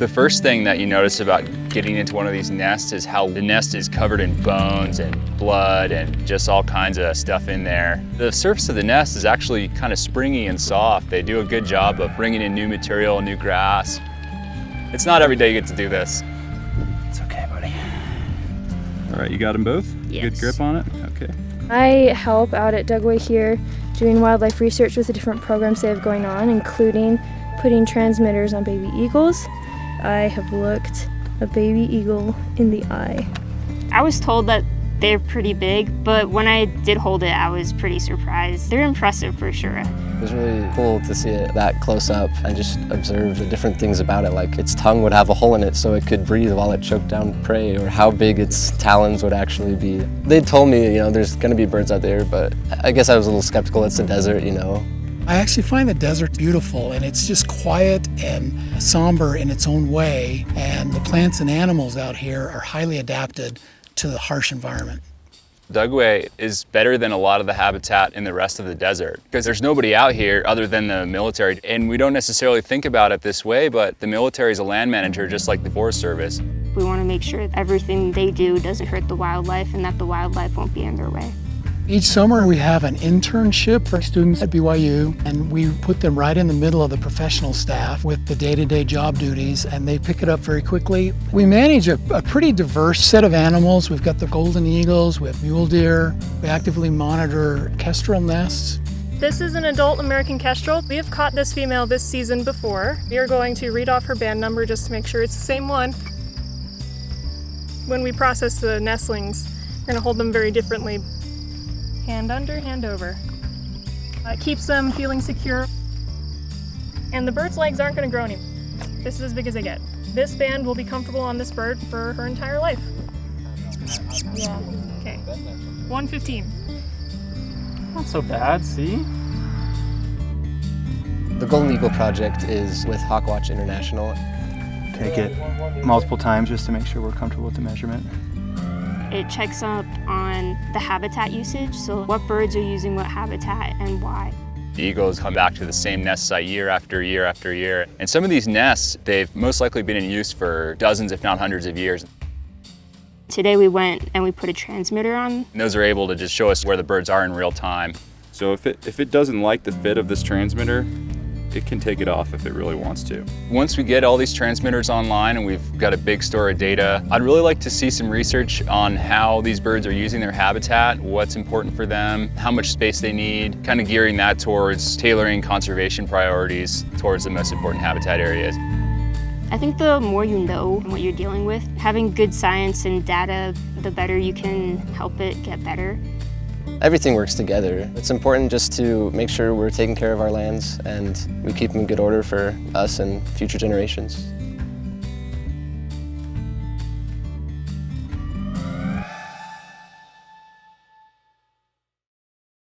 The first thing that you notice about getting into one of these nests is how the nest is covered in bones and blood and just all kinds of stuff in there. The surface of the nest is actually kind of springy and soft. They do a good job of bringing in new material, new grass. It's not every day you get to do this. It's okay, buddy. All right, you got them both? Yes. Good grip on it? Okay. I help out at Dugway here doing wildlife research with the different programs they have going on, including putting transmitters on baby eagles. I have looked a baby eagle in the eye. I was told that they're pretty big, but when I did hold it, I was pretty surprised. They're impressive for sure. It was really cool to see it that close up and just observe the different things about it. Like its tongue would have a hole in it so it could breathe while it choked down prey or how big its talons would actually be. They told me, you know, there's gonna be birds out there, but I guess I was a little skeptical. It's a desert, you know. I actually find the desert beautiful and it's just quiet and somber in its own way. And the plants and animals out here are highly adapted to the harsh environment. Dugway is better than a lot of the habitat in the rest of the desert because there's nobody out here other than the military. And we don't necessarily think about it this way, but the military is a land manager just like the Forest Service. We want to make sure that everything they do doesn't hurt the wildlife and that the wildlife won't be in their way. Each summer we have an internship for students at BYU and we put them right in the middle of the professional staff with the day-to-day job duties and they pick it up very quickly. We manage a, a pretty diverse set of animals. We've got the golden eagles, we have mule deer. We actively monitor kestrel nests. This is an adult American kestrel. We have caught this female this season before. We are going to read off her band number just to make sure it's the same one. When we process the nestlings, we're going to hold them very differently. Hand under, hand over. Uh, it keeps them feeling secure. And the bird's legs aren't going to grow anymore. This is as big as they get. This band will be comfortable on this bird for her entire life. Yeah. Okay. 115. Not so bad, see? The Golden Eagle Project is with Hawkwatch International. Take it multiple times just to make sure we're comfortable with the measurement. It checks up on the habitat usage, so what birds are using what habitat and why. The eagles come back to the same nest site year after year after year. And some of these nests, they've most likely been in use for dozens, if not hundreds of years. Today we went and we put a transmitter on. And those are able to just show us where the birds are in real time. So if it, if it doesn't like the fit of this transmitter, it can take it off if it really wants to. Once we get all these transmitters online and we've got a big store of data, I'd really like to see some research on how these birds are using their habitat, what's important for them, how much space they need, kind of gearing that towards tailoring conservation priorities towards the most important habitat areas. I think the more you know what you're dealing with, having good science and data, the better you can help it get better. Everything works together. It's important just to make sure we're taking care of our lands and we keep them in good order for us and future generations.